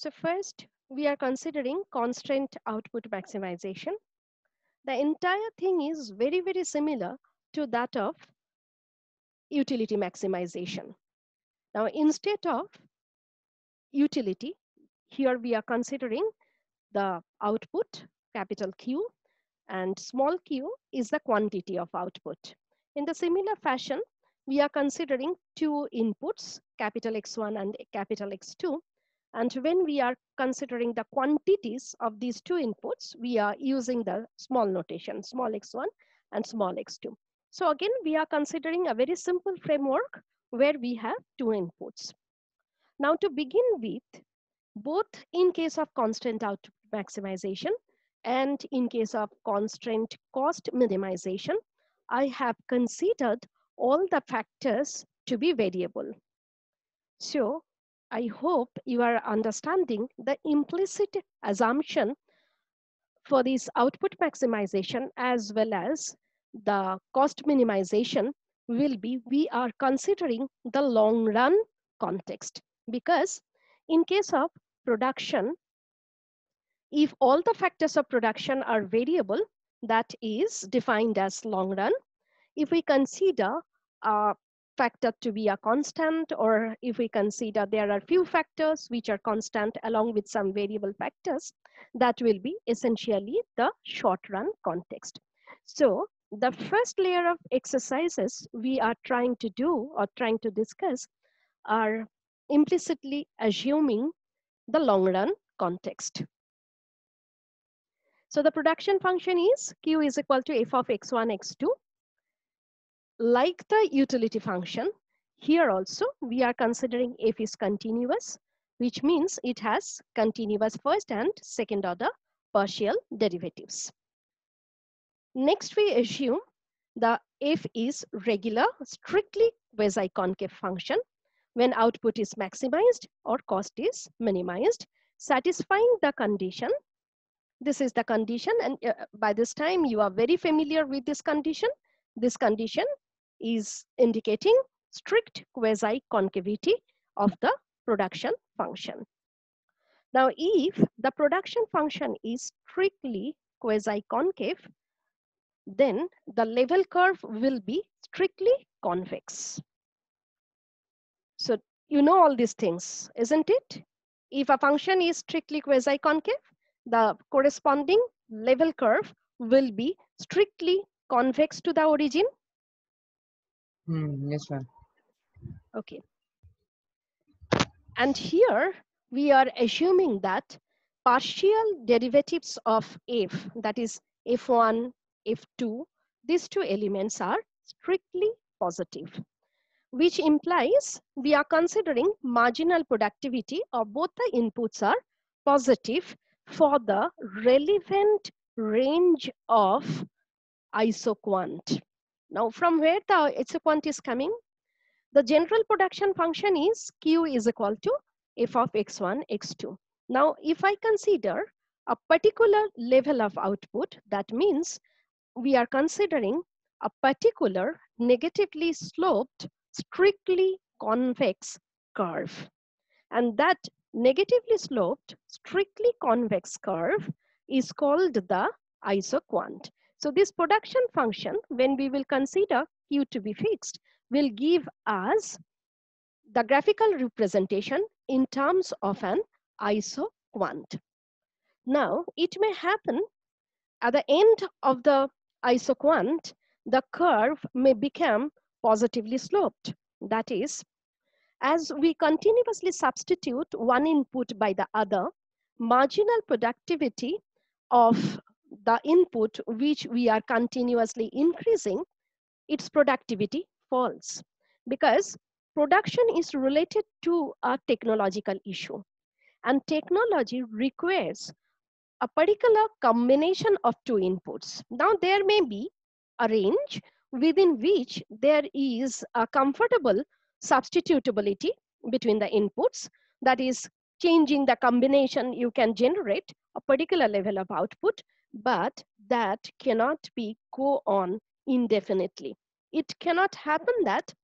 So first, we are considering constraint output maximization. The entire thing is very, very similar to that of utility maximization. Now, instead of utility, here we are considering the output, capital Q, and small q is the quantity of output. In the similar fashion, we are considering two inputs, capital X1 and capital X2. And when we are considering the quantities of these two inputs, we are using the small notation, small x1 and small x2. So again, we are considering a very simple framework where we have two inputs. Now to begin with, both in case of constant output maximization and in case of constraint cost minimization, I have considered all the factors to be variable. So I hope you are understanding the implicit assumption for this output maximization as well as the cost minimization will be we are considering the long run context. Because in case of production if all the factors of production are variable that is defined as long run. If we consider a factor to be a constant or if we consider there are few factors which are constant along with some variable factors that will be essentially the short run context so the first layer of exercises we are trying to do or trying to discuss are implicitly assuming the long run context. So the production function is Q is equal to f of x1, x2. Like the utility function, here also we are considering f is continuous, which means it has continuous first and second order partial derivatives. Next, we assume the f is regular, strictly quasi-concave function when output is maximized or cost is minimized, satisfying the condition. This is the condition and uh, by this time you are very familiar with this condition. This condition is indicating strict quasi-concavity of the production function. Now, if the production function is strictly quasi-concave, then the level curve will be strictly convex. So you know all these things, isn't it? If a function is strictly quasi-concave, the corresponding level curve will be strictly convex to the origin. Mm, yes, ma'am. Okay. And here we are assuming that partial derivatives of f, that is f1, F2, these two elements are strictly positive, which implies we are considering marginal productivity of both the inputs are positive for the relevant range of isoquant. Now, from where the isoquant is coming? The general production function is Q is equal to f of x1, x2. Now, if I consider a particular level of output, that means we are considering a particular negatively sloped, strictly convex curve. And that negatively sloped, strictly convex curve is called the isoquant. So this production function, when we will consider Q to be fixed, will give us the graphical representation in terms of an isoquant. Now, it may happen at the end of the isoquant, the curve may become positively sloped. That is, as we continuously substitute one input by the other, marginal productivity of the input which we are continuously increasing, its productivity falls. Because production is related to a technological issue. And technology requires a particular combination of two inputs. Now there may be a range within which there is a comfortable substitutability between the inputs. That is changing the combination you can generate a particular level of output but that cannot be go on indefinitely it cannot happen that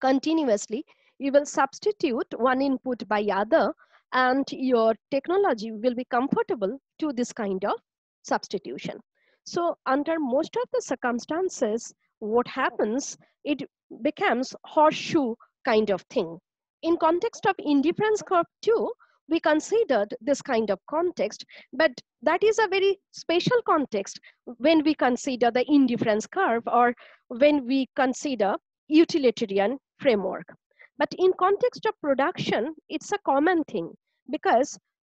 continuously you will substitute one input by other and your technology will be comfortable to this kind of substitution. So under most of the circumstances, what happens, it becomes horseshoe kind of thing. In context of indifference curve too, we considered this kind of context, but that is a very special context when we consider the indifference curve or when we consider utilitarian framework. But in context of production, it's a common thing because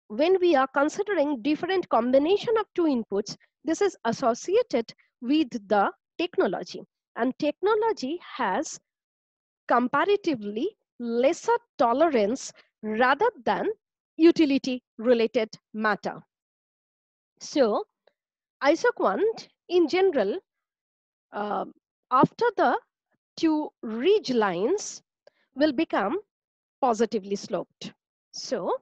when we are considering different combination of two inputs, this is associated with the technology and technology has comparatively lesser tolerance rather than utility related matter. So isoquant in general, uh, after the two ridge lines will become positively sloped. So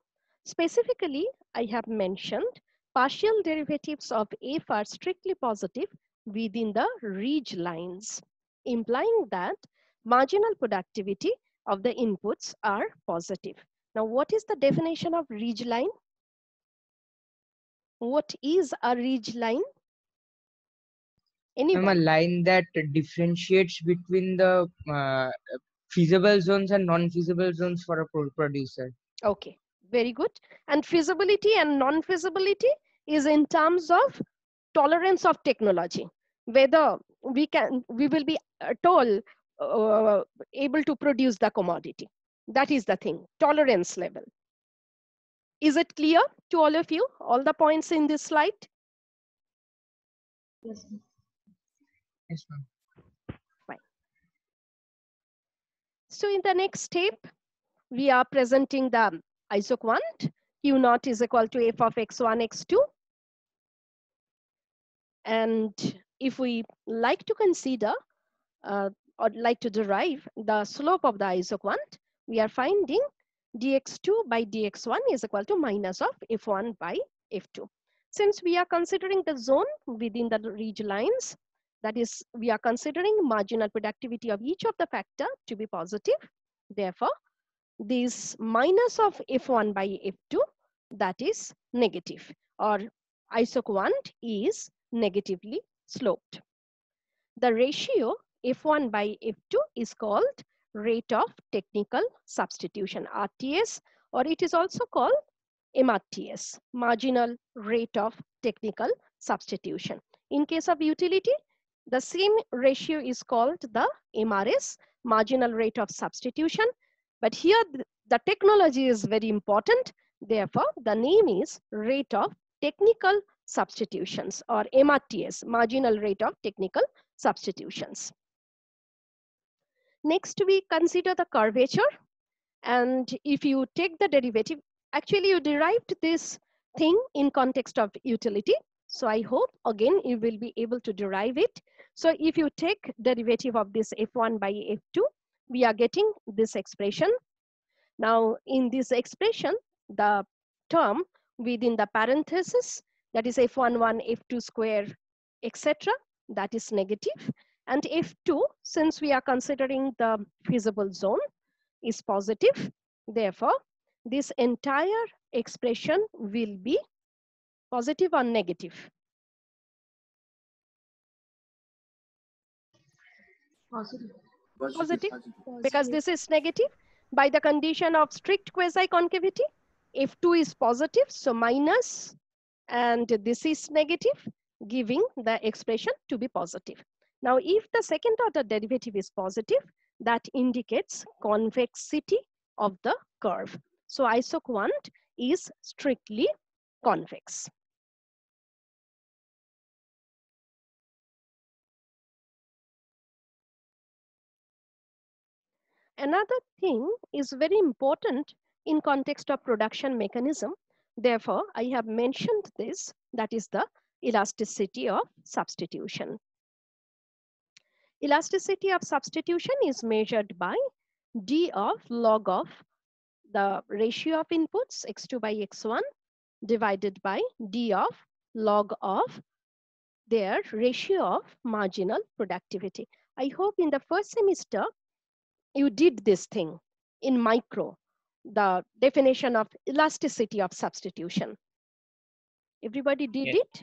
specifically, I have mentioned partial derivatives of f are strictly positive within the ridge lines, implying that marginal productivity of the inputs are positive. Now, what is the definition of ridge line? What is a ridge line? Anyone? a line that differentiates between the uh, feasible zones and non-feasible zones for a producer. Okay, very good. And feasibility and non-feasibility is in terms of tolerance of technology. Whether we can, we will be at all uh, able to produce the commodity. That is the thing, tolerance level. Is it clear to all of you, all the points in this slide? Yes, ma'am. Yes, ma'am. So in the next step, we are presenting the isoquant. Q naught is equal to f of x1, x2. And if we like to consider uh, or like to derive the slope of the isoquant, we are finding dx2 by dx1 is equal to minus of f1 by f2. Since we are considering the zone within the ridge lines, that is, we are considering marginal productivity of each of the factor to be positive. Therefore, this minus of f1 by f2, that is negative or isoquant is negatively sloped. The ratio f1 by f2 is called rate of technical substitution, RTS, or it is also called MRTS, marginal rate of technical substitution. In case of utility, the same ratio is called the MRS, marginal rate of substitution. But here the technology is very important. Therefore, the name is rate of technical substitutions or MRTS, marginal rate of technical substitutions. Next, we consider the curvature. And if you take the derivative, actually you derived this thing in context of utility. So I hope, again, you will be able to derive it. So if you take derivative of this f1 by f2, we are getting this expression. Now, in this expression, the term within the parenthesis, that is f11, f2 square, etc., that is negative. And f2, since we are considering the feasible zone, is positive. Therefore, this entire expression will be positive or negative? Positive. Positive, because this is negative by the condition of strict quasi-concavity. f2 is positive, so minus, and this is negative, giving the expression to be positive. Now, if the second order derivative is positive, that indicates convexity of the curve. So isoquant is strictly convex. Another thing is very important in context of production mechanism. Therefore, I have mentioned this, that is the elasticity of substitution. Elasticity of substitution is measured by d of log of the ratio of inputs x2 by x1 divided by d of log of their ratio of marginal productivity. I hope in the first semester, you did this thing in micro. the definition of elasticity of substitution. Everybody did Yes. it?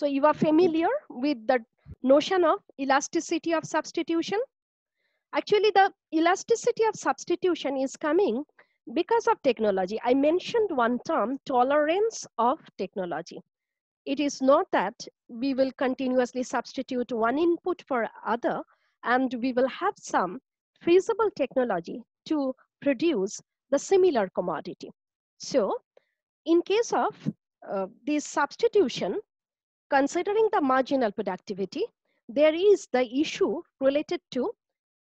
So you are familiar with the notion of elasticity of substitution? Actually, the elasticity of substitution is coming because of technology. I mentioned one term, tolerance of technology. It is not that we will continuously substitute one input for other and we will have some feasible technology to produce the similar commodity. So in case of uh, this substitution, considering the marginal productivity, there is the issue related to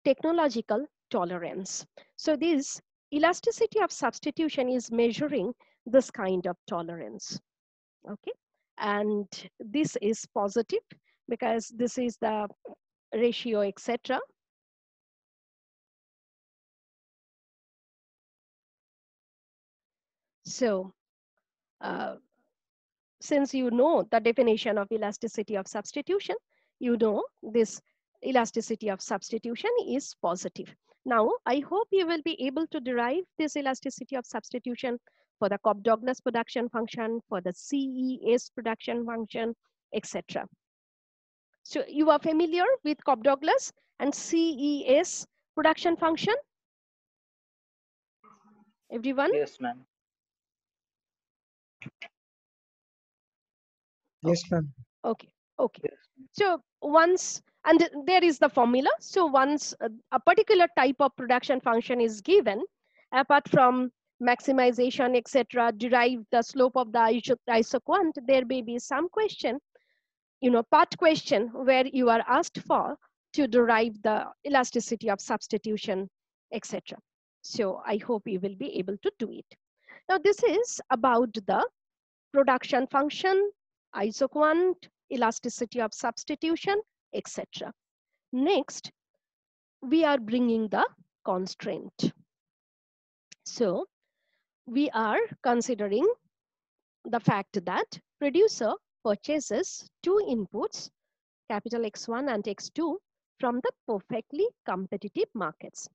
technological tolerance. So this elasticity of substitution is measuring this kind of tolerance. Okay, and this is positive because this is the ratio, etc. So uh, since you know the definition of elasticity of substitution, you know this elasticity of substitution is positive. Now, I hope you will be able to derive this elasticity of substitution for the Cobb-Douglas production function, for the CES production function, etc. So you are familiar with Cobb-Douglas and CES production function? Everyone? Yes, ma'am. Yes, ma'am. Okay, okay. So once, and there is the formula. So once a particular type of production function is given, apart from maximization, etc., derive the slope of the iso- isoquant, there may be some question, you know, part question where you are asked for to derive the elasticity of substitution, etc. So I hope you will be able to do it. Now this is about the production function, isoquant, elasticity of substitution, etc. Next, we are bringing the constraint. So we are considering the fact that producer purchases two inputs, capital X1 and X2 from the perfectly competitive markets.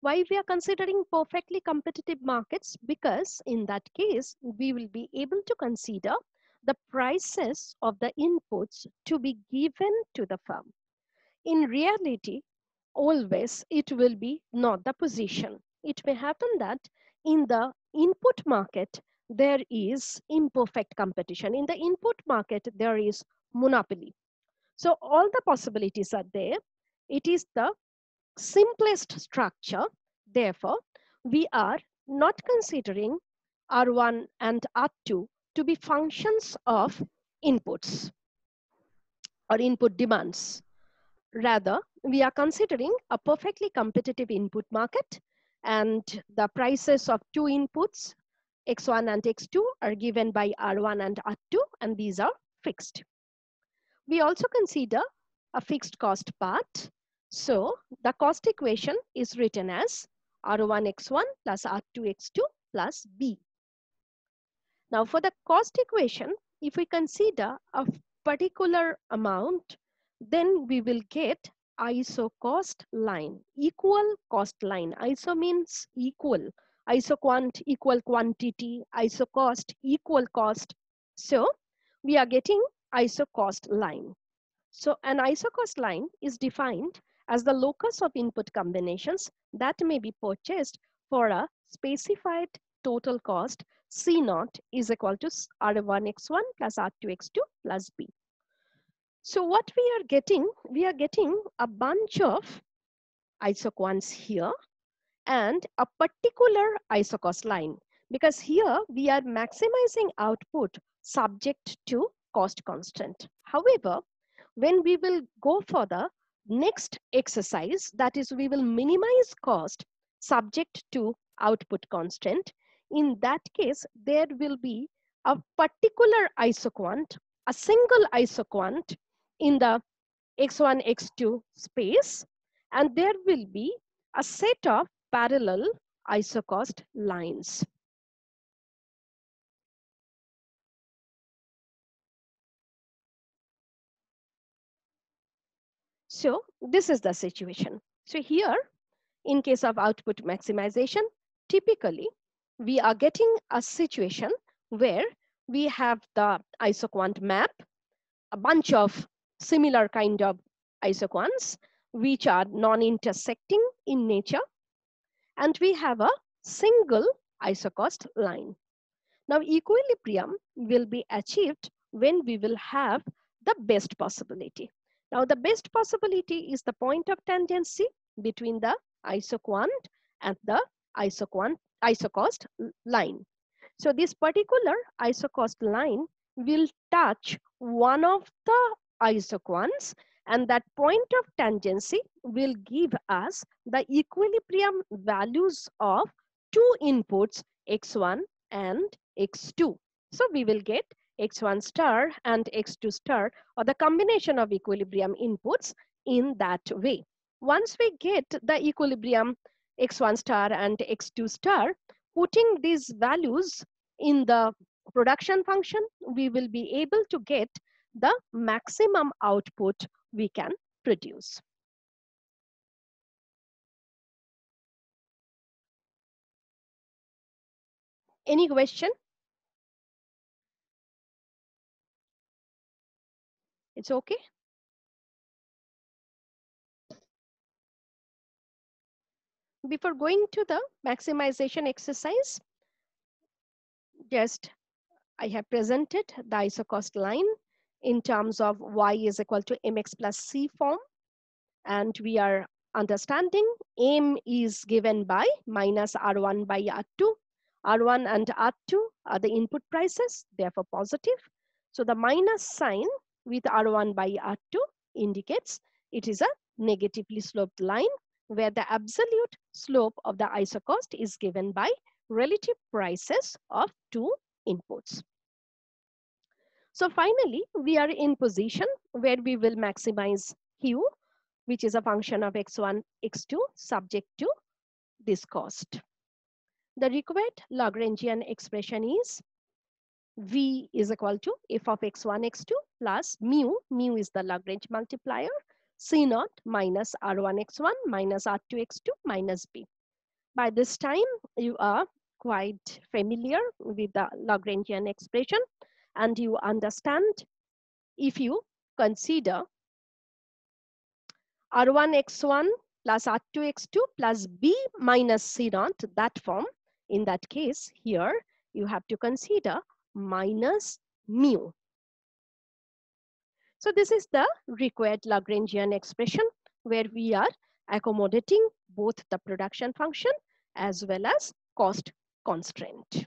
Why we are considering perfectly competitive markets? Because in that case, we will be able to consider the prices of the inputs to be given to the firm. In reality, always it will be not the position. It may happen that in the input market, there is imperfect competition. In the input market, there is monopoly. So all the possibilities are there. It is the simplest structure. Therefore, we are not considering R1 and R2 to be functions of inputs or input demands. Rather, we are considering a perfectly competitive input market and the prices of two inputs, X1 and X2 are given by R1 and R2 and these are fixed. We also consider a fixed cost part. So the cost equation is written as R1X1 plus R2X2 plus B. Now for the cost equation, if we consider a particular amount, then we will get ISO cost line, equal cost line. ISO means equal. ISO quant equal quantity, ISO cost equal cost. So we are getting ISO cost line. So an ISO cost line is defined as the locus of input combinations that may be purchased for a specified total cost C naught is equal to R1x1 plus R2x2 plus B. So what we are getting, we are getting a bunch of isoquants here and a particular isocost line because here we are maximizing output subject to cost constant. However, when we will go for the next exercise, that is we will minimize cost subject to output constant. In that case, there will be a particular isoquant, a single isoquant in the x1, x2 space, and there will be a set of parallel isocost lines. So this is the situation. So here in case of output maximization, typically we are getting a situation where we have the isoquant map, a bunch of similar kind of isoquants, which are non-intersecting in nature, and we have a single isocost line. Now, equilibrium will be achieved when we will have the best possibility. Now, the best possibility is the point of tangency between the isoquant and the isoquant isocost line. So this particular isocost line will touch one of the isoquants and that point of tangency will give us the equilibrium values of two inputs x1 and x2. So we will get x1 star and x2 star or the combination of equilibrium inputs in that way. Once we get the equilibrium x1 star and x2 star, putting these values in the production function, we will be able to get the maximum output we can produce. Any question? It's okay? Before going to the maximization exercise, just I have presented the isocost line in terms of y is equal to mx plus c form. And we are understanding m is given by minus r1 by r2. r1 and r2 are the input prices, therefore positive. So the minus sign with r1 by r2 indicates it is a negatively sloped line where the absolute slope of the isocost is given by relative prices of two inputs. So finally, we are in position where we will maximize Q, which is a function of x1, x2 subject to this cost. The required Lagrangian expression is V is equal to f of x1, x2 plus mu, mu is the Lagrange multiplier, C naught minus R1, x1 minus R2, x2 minus B. By this time, you are quite familiar with the Lagrangian expression and you understand if you consider R1, x1 plus R2, x2 plus B minus C naught, that form, in that case, here you have to consider minus mu. So this is the required Lagrangian expression where we are accommodating both the production function as well as cost constraint.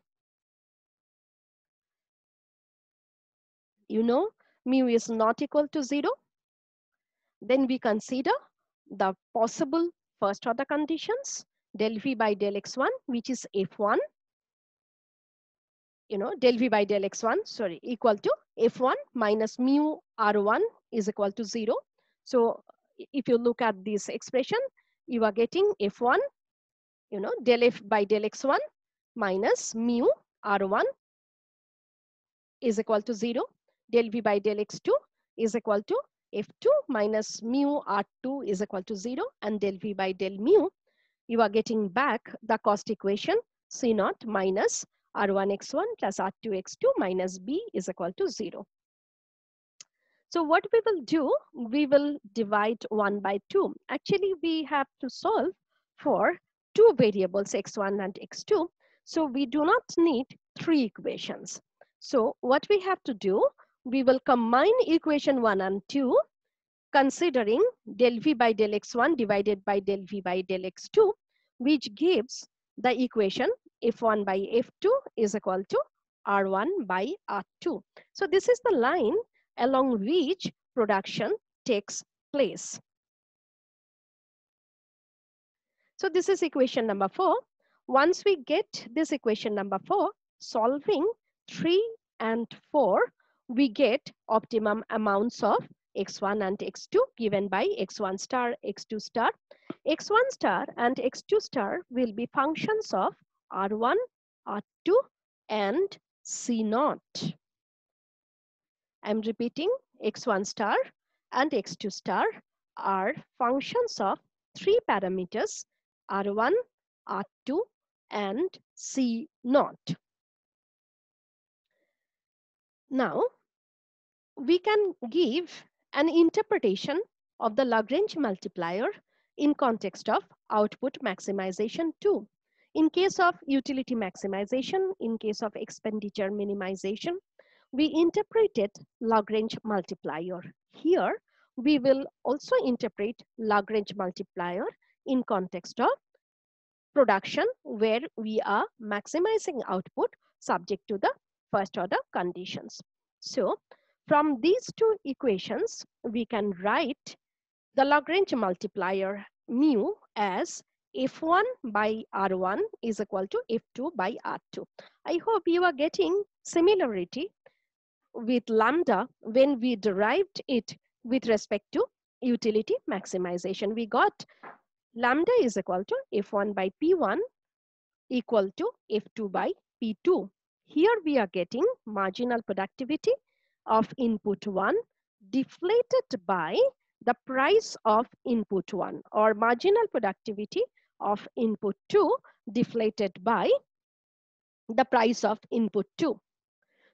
You know, mu is not equal to zero. Then we consider the possible first order conditions, del v by del x1, which is f1 you know, del v by del x1, sorry, equal to f1 minus mu r1 is equal to 0. So if you look at this expression, you are getting f1, you know, del f by del x1 minus mu r1 is equal to 0. Del v by del x2 is equal to f2 minus mu r2 is equal to 0. And del v by del mu, you are getting back the cost equation c naught minus r1x1 plus r2x2 minus b is equal to 0. So what we will do, we will divide 1 by 2. Actually, we have to solve for two variables x1 and x2. So we do not need three equations. So what we have to do, we will combine equation 1 and 2 considering del v by del x1 divided by del v by del x2, which gives the equation f1 by f2 is equal to r1 by r2. So this is the line along which production takes place. So this is equation number four. Once we get this equation number four, solving three and four, we get optimum amounts of x1 and x2 given by x1 star, x2 star. x1 star and x2 star will be functions of R1, R2, and C0. I'm repeating X1 star and X2 star are functions of three parameters R1, R2, and C0. Now, we can give an interpretation of the Lagrange multiplier in context of output maximization too. In case of utility maximization, in case of expenditure minimization, we interpreted Lagrange multiplier. Here, we will also interpret Lagrange multiplier in context of production where we are maximizing output subject to the first order conditions. So from these two equations, we can write the Lagrange multiplier mu as F1 by R1 is equal to F2 by R2. I hope you are getting similarity with lambda when we derived it with respect to utility maximization. We got lambda is equal to F1 by P1 equal to F2 by P2. Here we are getting marginal productivity of input 1 deflated by the price of input 1 or marginal productivity of input 2 deflated by the price of input 2.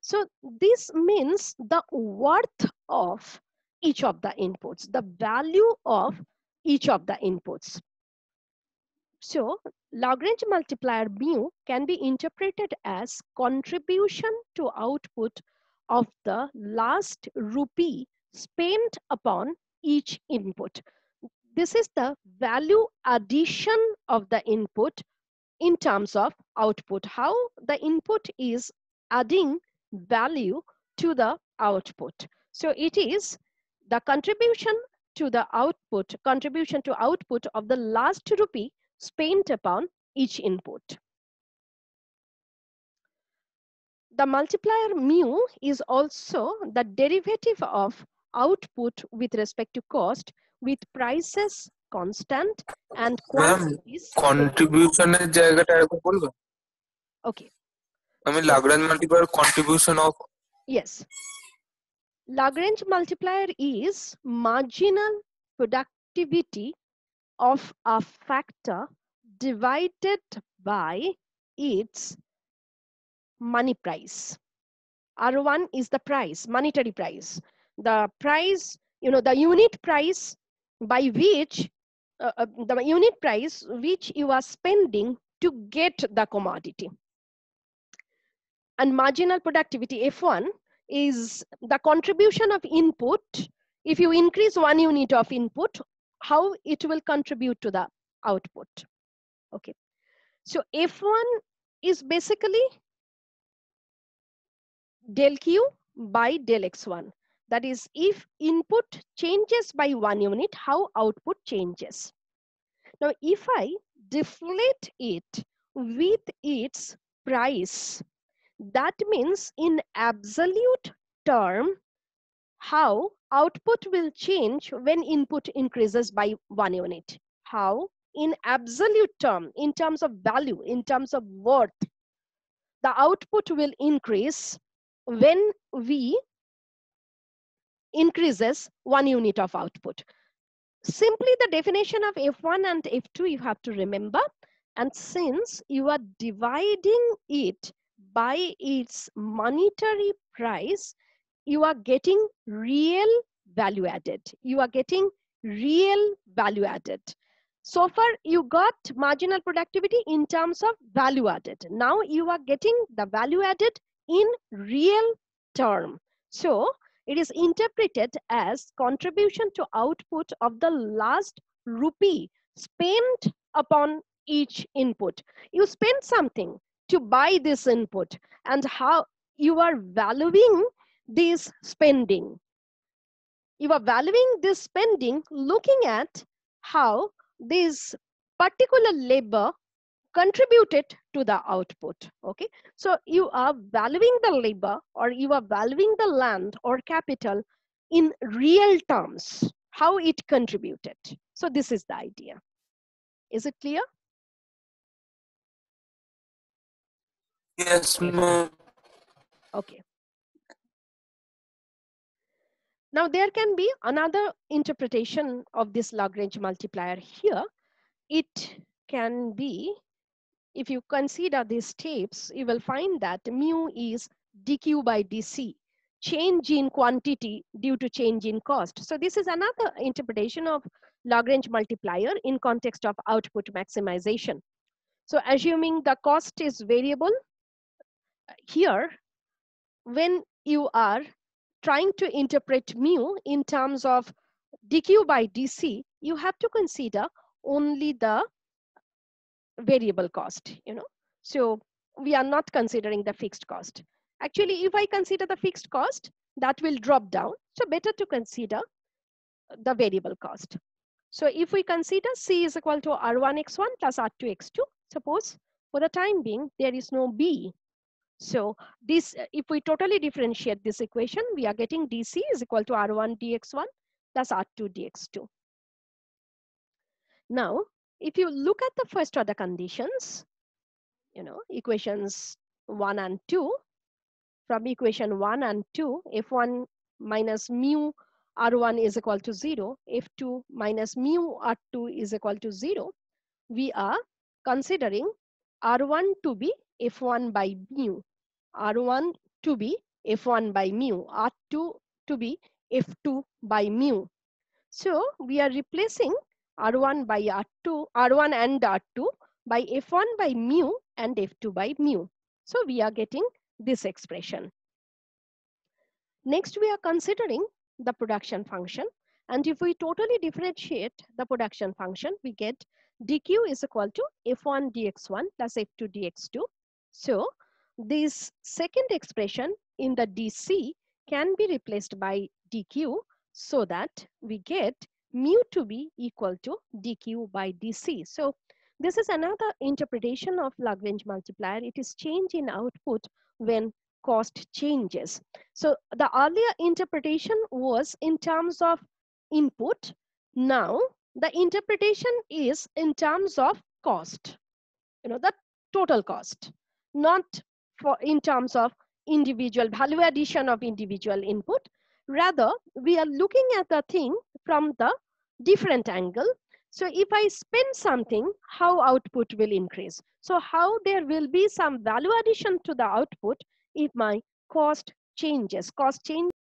So this means the worth of each of the inputs, the value of each of the inputs. So Lagrange multiplier mu can be interpreted as contribution to output of the last rupee spent upon each input. This is the value addition of the input in terms of output, how the input is adding value to the output. So it is the contribution to the output, contribution to output of the last rupee spent upon each input. The multiplier mu is also the derivative of output with respect to cost with prices constant and quantities কন্ট্রিবিউশনের জায়গাটা একবার বলবে okay আমি Lagrange multiplier contribution of yes lagrange multiplier is marginal productivity of a factor divided by its money price r1 is the price monetary price the price you know the unit price by which uh, uh, the unit price which you are spending to get the commodity. And marginal productivity f1 is the contribution of input. If you increase one unit of input how it will contribute to the output. Okay. So f1 is basically del q by del x1 that is, if input changes by one unit, how output changes. Now, if I deflate it with its price, that means in absolute term, how output will change when input increases by one unit. How? In absolute term, in terms of value, in terms of worth, the output will increase when we increases one unit of output. Simply the definition of F1 and F2 you have to remember. And since you are dividing it by its monetary price, you are getting real value added. You are getting real value added. So far, you got marginal productivity in terms of value added. Now you are getting the value added in real term. So it is interpreted as contribution to output of the last rupee spent upon each input. You spend something to buy this input and how you are valuing this spending. You are valuing this spending looking at how this particular labor contributed to the output okay? So you are valuing the labor or you are valuing the land or capital in real terms how it contributed. So this is the idea. Is it clear? Yes ma'am. Okay. Now there can be another interpretation of this lagrange multiplier here. It can be, if you consider these steps, you will find that mu is dq by dc, change in quantity due to change in cost. So this is another interpretation of Lagrange multiplier in context of output maximization. So assuming the cost is variable, here, when you are trying to interpret mu in terms of dq by dc, you have to consider only the variable cost, you know. So we are not considering the fixed cost. Actually, if I consider the fixed cost, that will drop down. So better to consider the variable cost. So if we consider C is equal to R1x1 plus R2x2, suppose for the time being, there is no B. So this, if we totally differentiate this equation, we are getting dC is equal to R1 dx1 plus R2 dx2. Now, if you look at the first order conditions, you know, equations one and two, from equation one and two, f1 minus mu r1 is equal to zero, f2 minus mu r2 is equal to zero, we are considering r1 to be f1 by mu, r1 to be f1 by mu, r2 to be f2 by mu. So we are replacing r1 by r2, r1 and r2 by f1 by mu and f2 by mu. So we are getting this expression. Next, we are considering the production function. And if we totally differentiate the production function, we get dq is equal to f1 dx1 plus f2 dx2. So this second expression in the dc can be replaced by dq so that we get mu to be equal to dq by dc. So this is another interpretation of Lagrange multiplier. It is change in output when cost changes. So the earlier interpretation was in terms of input. Now the interpretation is in terms of cost, you know, the total cost, not for in terms of individual value addition of individual input. Rather, we are looking at the thing from the different angle. So if I spend something, how output will increase. So how there will be some value addition to the output if my cost changes. Cost change